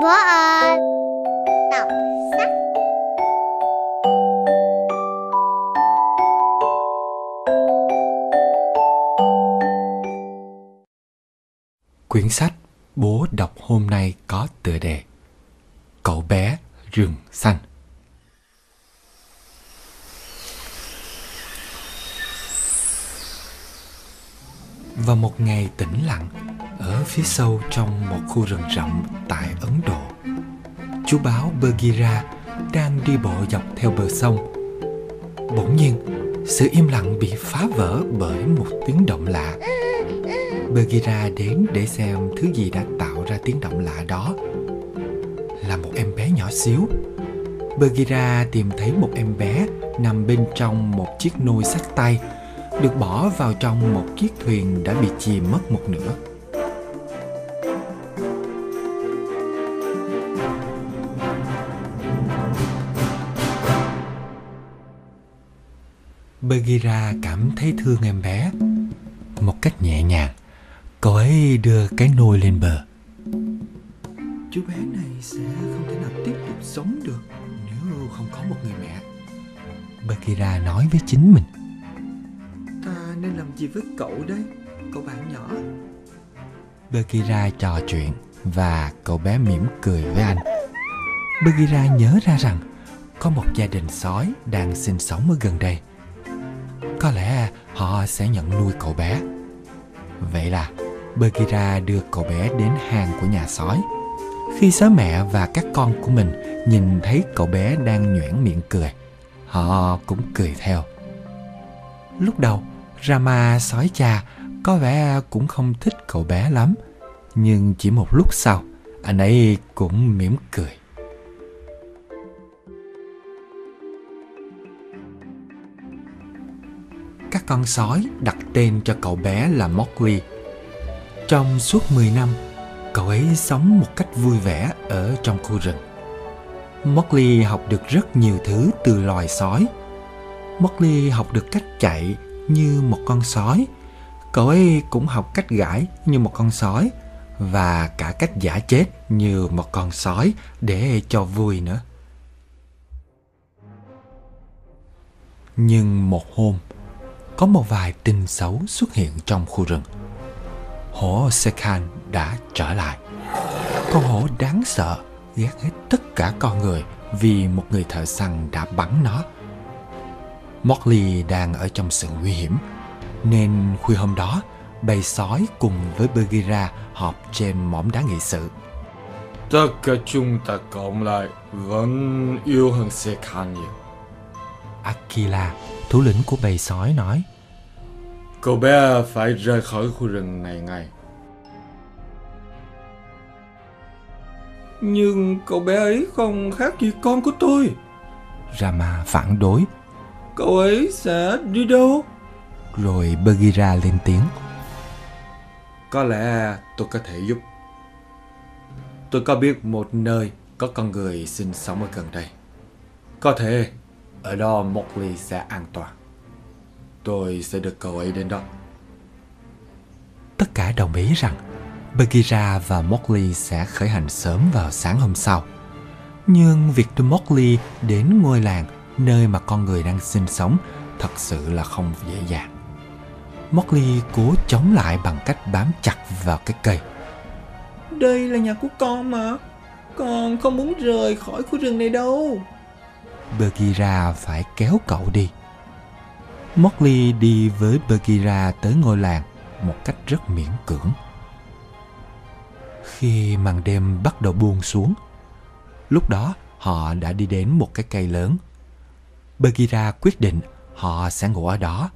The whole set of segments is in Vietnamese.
Bố ơi. Đọc sách. Quyển sách bố đọc hôm nay có tựa đề Cậu bé rừng xanh. Vào một ngày tĩnh lặng ở phía sâu trong một khu rừng rậm tại Ấn Độ. Chú báo Bergira đang đi bộ dọc theo bờ sông. Bỗng nhiên, sự im lặng bị phá vỡ bởi một tiếng động lạ. Bergira đến để xem thứ gì đã tạo ra tiếng động lạ đó. Là một em bé nhỏ xíu. Bergira tìm thấy một em bé nằm bên trong một chiếc nôi sách tay được bỏ vào trong một chiếc thuyền đã bị chìm mất một nửa. Bagheera cảm thấy thương em bé. Một cách nhẹ nhàng, cậu ấy đưa cái nôi lên bờ. Chú bé này sẽ không thể nào tiếp tục sống được nếu không có một người mẹ. Bagheera nói với chính mình. Ta nên làm gì với cậu đây, cậu bạn nhỏ? Bagheera trò chuyện và cậu bé mỉm cười với anh. Bagheera nhớ ra rằng có một gia đình sói đang sinh sống ở gần đây. Có lẽ họ sẽ nhận nuôi cậu bé. Vậy là Bagheera đưa cậu bé đến hàng của nhà sói. Khi sói mẹ và các con của mình nhìn thấy cậu bé đang nhoẻn miệng cười, họ cũng cười theo. Lúc đầu, Rama sói cha có vẻ cũng không thích cậu bé lắm, nhưng chỉ một lúc sau, anh ấy cũng mỉm cười. Các con sói đặt tên cho cậu bé là Mowgli. Trong suốt 10 năm, cậu ấy sống một cách vui vẻ ở trong khu rừng. Mowgli học được rất nhiều thứ từ loài sói. Mowgli học được cách chạy như một con sói. Cậu ấy cũng học cách gãi như một con sói và cả cách giả chết như một con sói để cho vui nữa. Nhưng một hôm, có một vài tin xấu xuất hiện trong khu rừng. Hổ Sekhan đã trở lại. Con hổ đáng sợ ghét hết tất cả con người vì một người thợ săn đã bắn nó. Mowgli đang ở trong sự nguy hiểm, nên khuya hôm đó, bầy sói cùng với Bagheera họp trên mỏm đá nghị sự. Tất cả chúng ta cộng lại vẫn yêu hơn Sekhan nhiều. Akila, thủ lĩnh của bầy sói nói, Cậu bé phải rời khỏi khu rừng này ngay. Nhưng cậu bé ấy không khác gì con của tôi. Rama phản đối, Cậu ấy sẽ đi đâu? rồi Bagheera lên tiếng. Có lẽ tôi có thể giúp. Tôi có biết một nơi có con người sinh sống ở gần đây. Có thể ở đó Mowgli sẽ an toàn. Tôi sẽ được cậu ấy đến đó. Tất cả đồng ý rằng Bagheera và Mowgli sẽ khởi hành sớm vào sáng hôm sau. Nhưng việc đưa Mowgli đến ngôi làng nơi mà con người đang sinh sống thật sự là không dễ dàng. Mowgli cố chống lại bằng cách bám chặt vào cái cây. Đây là nhà của con mà Con không muốn rời khỏi khu rừng này đâu Bagheera phải kéo cậu đi. Mowgli đi với Bagheera tới ngôi làng một cách rất miễn cưỡng. Khi màn đêm bắt đầu buông xuống, lúc đó họ đã đi đến một cái cây lớn. Bagheera quyết định họ sẽ ngủ ở đó.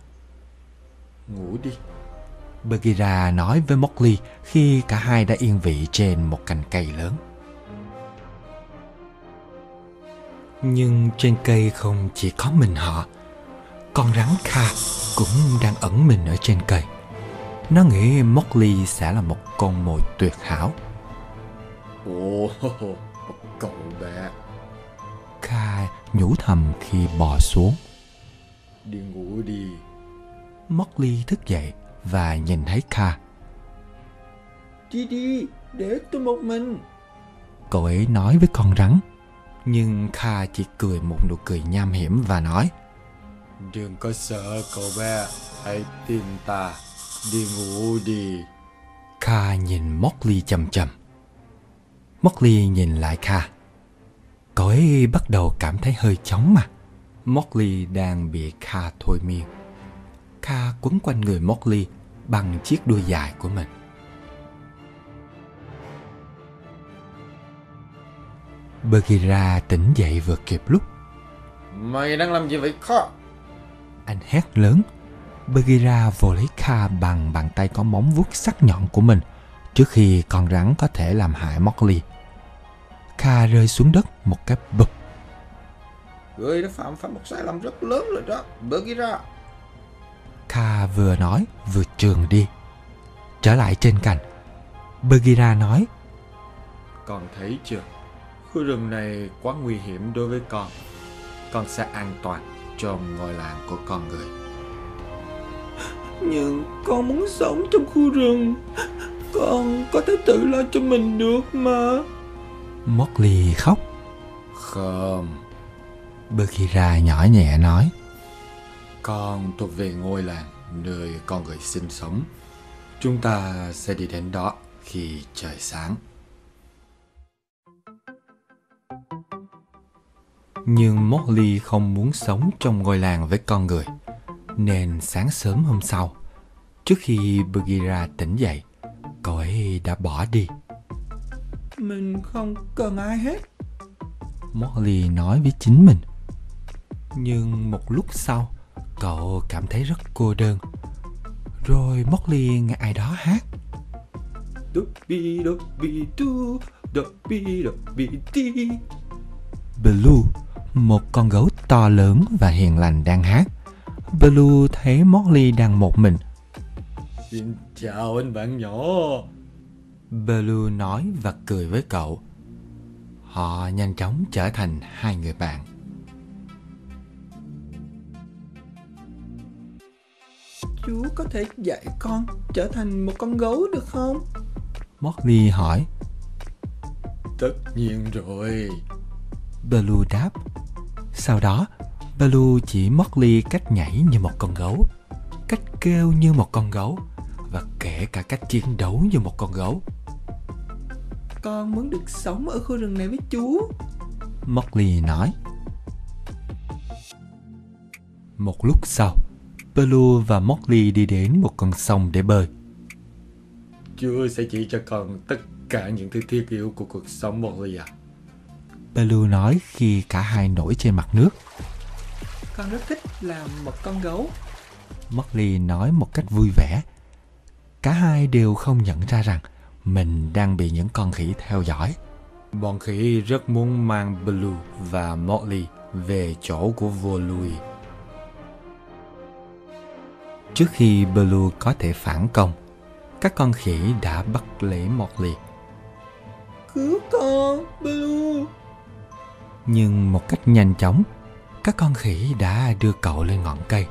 Ngủ đi. Bagheera nói với Mowgli khi cả hai đã yên vị trên một cành cây lớn. Nhưng trên cây không chỉ có mình họ. Con rắn Kha cũng đang ẩn mình ở trên cây. Nó nghĩ Mowgli sẽ là một con mồi tuyệt hảo. Ồ, cậu bé. Kha nhủ thầm khi bò xuống. Đi ngủ đi. Mowgli thức dậy và nhìn thấy Kha. Đi đi, để tôi một mình. Cậu ấy nói với con rắn. Nhưng Kha chỉ cười một nụ cười nham hiểm và nói Đừng có sợ cậu bé, hãy tin ta, đi ngủ đi. Kha nhìn Mowgli chầm chầm. Mowgli nhìn lại Kha. Cậu ấy bắt đầu cảm thấy hơi chóng mặt. Mowgli đang bị Kha thôi miên. Kha quấn quanh người Mowgli bằng chiếc đuôi dài của mình. Bagheera tỉnh dậy vừa kịp lúc. Mày đang làm gì vậy khó? Anh hét lớn. Bagheera vồ lấy Kha bằng bàn tay có móng vuốt sắc nhọn của mình trước khi con rắn có thể làm hại Mowgli. Kha rơi xuống đất một cái bụp. Người đã phạm phải một sai lầm rất lớn rồi đó, Bagheera. Kha vừa nói vừa trường đi. Trở lại trên cành. Bagheera nói Con thấy chưa? Khu rừng này quá nguy hiểm đối với con. Con sẽ an toàn trong ngôi làng của con người. Nhưng con muốn sống trong khu rừng. Con có thể tự lo cho mình được mà. Mowgli khóc. Không, Bagheera nhỏ nhẹ nói con thuộc về ngôi làng nơi con người sinh sống. Chúng ta sẽ đi đến đó khi trời sáng. Nhưng Mowgli không muốn sống trong ngôi làng với con người Nên sáng sớm hôm sau Trước khi Bagheera tỉnh dậy Cậu ấy đã bỏ đi Mình không cần ai hết. Mowgli nói với chính mình Nhưng một lúc sau Cậu cảm thấy rất cô đơn Rồi Mowgli nghe ai đó hát. Blue Một con gấu to lớn và hiền lành đang hát Blue thấy Mowgli đang một mình Xin chào anh bạn nhỏ. Blue nói và cười với cậu. Họ nhanh chóng trở thành hai người bạn. Chú có thể dạy con trở thành một con gấu được không? Mowgli hỏi. Tất nhiên rồi. Blue đáp. Sau đó, Blue chỉ Mowgli cách nhảy như một con gấu, cách kêu như một con gấu và kể cả cách chiến đấu như một con gấu. Con muốn được sống ở khu rừng này với chú. Mowgli nói. Một lúc sau, Blue và Mowgli đi đến một con sông để bơi. Chúa sẽ chỉ cho con tất cả những thứ thiết yếu của cuộc sống một ly à. Blue nói khi cả hai nổi trên mặt nước. Con rất thích làm một con gấu. Mowgli nói một cách vui vẻ. Cả hai đều không nhận ra rằng mình đang bị những con khỉ theo dõi. Bọn khỉ rất muốn mang Blue và Mowgli về chỗ của vua Louis. Trước khi Blue có thể phản công, các con khỉ đã bắt lấy Mowgli. Cứu con. Nhưng một cách nhanh chóng, các con khỉ đã đưa cậu lên ngọn cây.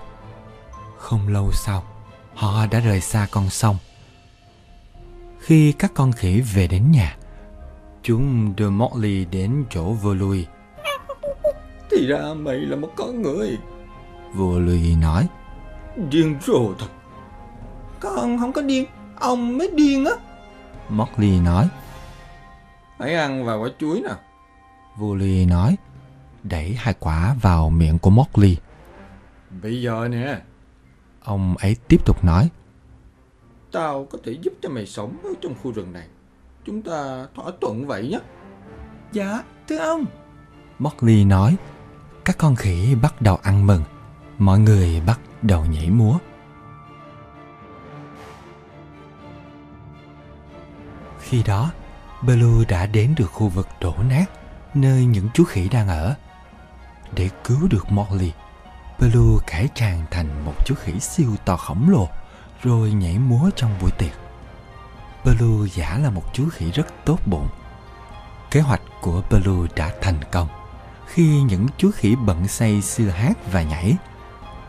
Không lâu sau, họ đã rời xa con sông. Khi các con khỉ về đến nhà, chúng đưa Mowgli đến chỗ vua Louis. Thì ra mày là một con người. Vua Louis nói, Điên rồ thật. Con không có điên, ông mới điên á. Mowgli nói, Hãy ăn vài quả chuối nè. Vua Louis nói, đẩy hai quả vào miệng của Mowgli. Bây giờ nè, Ông ấy tiếp tục nói, tao có thể giúp cho mày sống ở trong khu rừng này. Chúng ta thỏa thuận vậy nhé. Dạ, thưa ông. Mowgli nói, các con khỉ bắt đầu ăn mừng, mọi người bắt đầu nhảy múa. Khi đó, Baloo đã đến được khu vực đổ nát, nơi những chú khỉ đang ở. Để cứu được Molly, Blue cải trang thành một chú khỉ siêu to khổng lồ, rồi nhảy múa trong buổi tiệc. Blue giả là một chú khỉ rất tốt bụng. Kế hoạch của Blue đã thành công. Khi những chú khỉ bận say sưa hát và nhảy,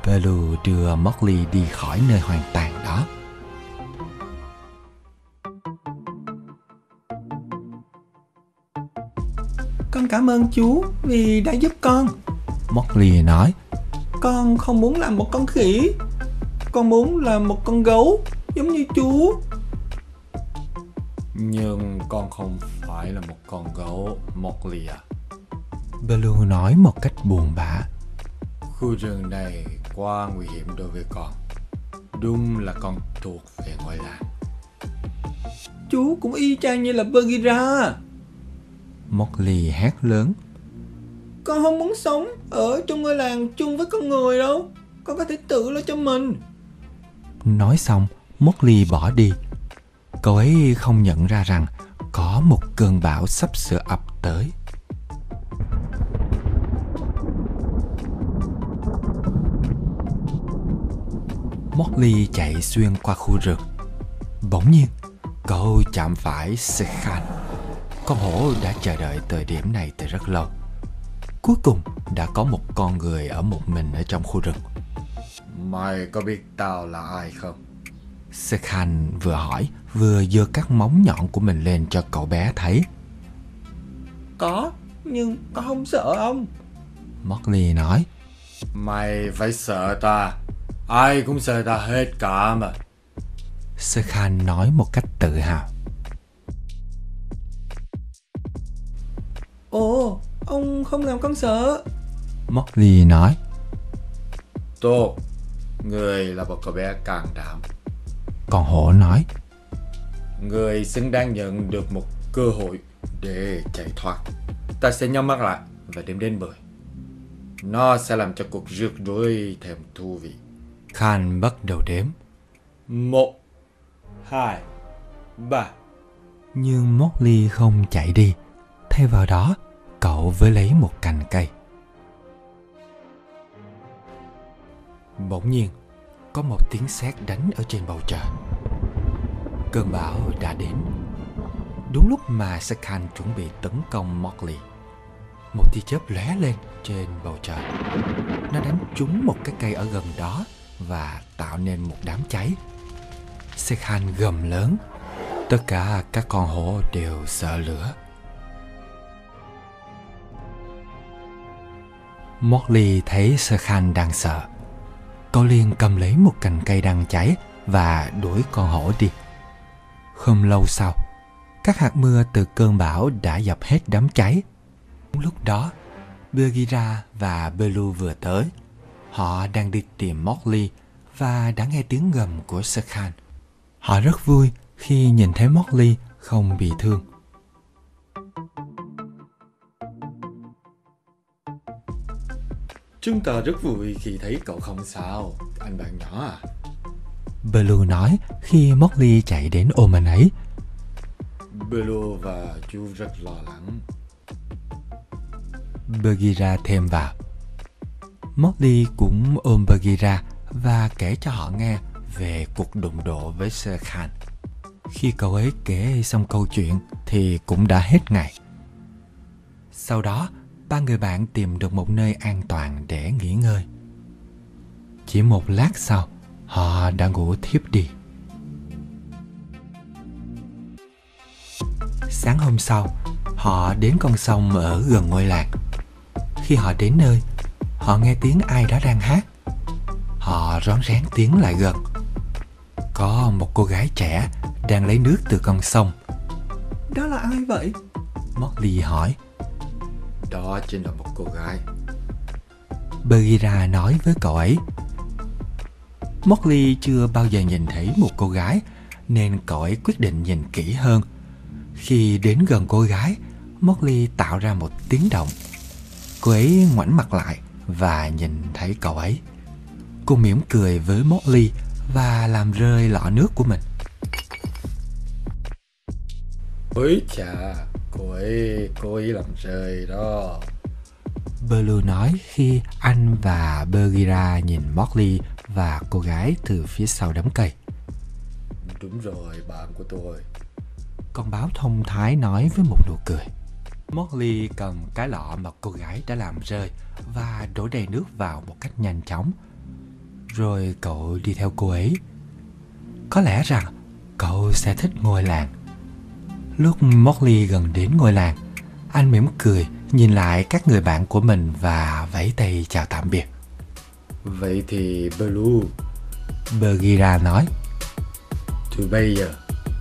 Blue đưa Mowgli đi khỏi nơi hoang tàn đó. Cảm ơn chú vì đã giúp con. Mowgli nói Con không muốn làm một con khỉ. Con muốn làm một con gấu Giống như chú Nhưng con không phải là một con gấu Mowgli à. Baloo nói một cách buồn bã Khu rừng này quá nguy hiểm đối với con. Đúng là con thuộc về ngôi làng. Chú cũng y chang như là Bagheera Mowgli hét lớn. Con không muốn sống ở trong ngôi làng chung với con người đâu. Con có thể tự lo cho mình. Nói xong Mowgli bỏ đi. Cậu ấy không nhận ra rằng Có một cơn bão sắp sửa ập tới. Mowgli chạy xuyên qua khu rừng. Bỗng nhiên Cậu chạm phải Sekhan Con hổ đã chờ đợi thời điểm này từ rất lâu. Cuối cùng đã có một con người ở một mình ở trong khu rừng. Mày có biết tao là ai không? Sekhan vừa hỏi vừa giơ các móng nhọn của mình lên cho cậu bé thấy. Có Nhưng con không sợ ông Mowgli nói. Mày phải sợ ta. Ai cũng sợ ta hết cả mà. Sekhan nói một cách tự hào Ồ Ông không làm con sợ Mowgli nói. Tốt Người là một cậu bé can đảm. Còn hổ nói. Người xứng đáng nhận được một cơ hội để chạy thoát. Ta sẽ nhắm mắt lại và đếm đến 10 Nó sẽ làm cho cuộc rượt đuổi thêm thú vị. Khan bắt đầu đếm. Một Hai Ba. Nhưng Mowgli không chạy đi. Thay vào đó Cậu với lấy một cành cây. Bỗng nhiên, Có một tiếng sét đánh ở trên bầu trời. Cơn bão đã đến. Đúng lúc mà Sekhan chuẩn bị tấn công Mowgli Một tia chớp lóe lên trên bầu trời. Nó đánh trúng một cái cây ở gần đó Và tạo nên một đám cháy. Sekhan gầm lớn. Tất cả các con hổ đều sợ lửa. Morley thấy Sơ Khan đang sợ. Cậu liền cầm lấy một cành cây đang cháy Và đuổi con hổ đi. Không lâu sau, Các hạt mưa từ cơn bão đã dập hết đám cháy. Lúc đó, Bergira và Belu vừa tới. Họ đang đi tìm Morley Và đã nghe tiếng gầm của Sơ Khan. Họ rất vui khi nhìn thấy Morley không bị thương. Chúng ta rất vui khi thấy cậu không sao Anh bạn nhỏ à Blue nói khi Mowgli chạy đến ôm anh ấy. Belo và chú rất lo lắng Bagheera thêm vào. Mowgli cũng ôm Bagheera và kể cho họ nghe về cuộc đụng độ với Sơ Khan. Khi cậu ấy kể xong câu chuyện thì cũng đã hết ngày. Sau đó, ba người bạn tìm được một nơi an toàn để nghỉ ngơi. Chỉ một lát sau, họ đã ngủ thiếp đi. Sáng hôm sau, họ đến con sông ở gần ngôi làng. Khi họ đến nơi, họ nghe tiếng ai đó đang hát. Họ rón rén tiến lại gần. Có một cô gái trẻ đang lấy nước từ con sông. Đó là ai vậy? Mowgli hỏi. Đó chính là một cô gái Bagheera nói với cậu ấy. Mowgli chưa bao giờ nhìn thấy một cô gái nên cậu ấy quyết định nhìn kỹ hơn. Khi đến gần cô gái, Mowgli tạo ra một tiếng động. Cô ấy ngoảnh mặt lại và nhìn thấy cậu ấy. Cô mỉm cười với Mowgli và làm rơi lọ nước của mình. Ôi chà Cô ấy Cô ấy làm rơi đó Blue nói khi anh và Bagheera nhìn Mowgli và cô gái từ phía sau đám cây. Đúng rồi bạn của tôi Con báo thông thái nói với một nụ cười. Mowgli cầm cái lọ mà cô gái đã làm rơi và đổ đầy nước vào một cách nhanh chóng. Rồi cậu đi theo cô ấy. Có lẽ rằng cậu sẽ thích ngôi làng. Lúc Mowgli gần đến ngôi làng, anh mỉm cười nhìn lại các người bạn của mình và vẫy tay chào tạm biệt. Vậy thì Blue, Bagheera nói. từ bây giờ,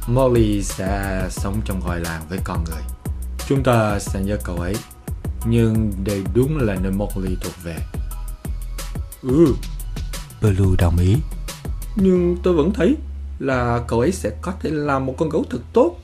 Molly sẽ sống trong ngôi làng với con người. Chúng ta sẽ nhớ cậu ấy. Nhưng đây đúng là nơi Molly thuộc về. Ừ, Blue đồng ý. nhưng tôi vẫn thấy là cậu ấy sẽ có thể làm một con gấu thật tốt.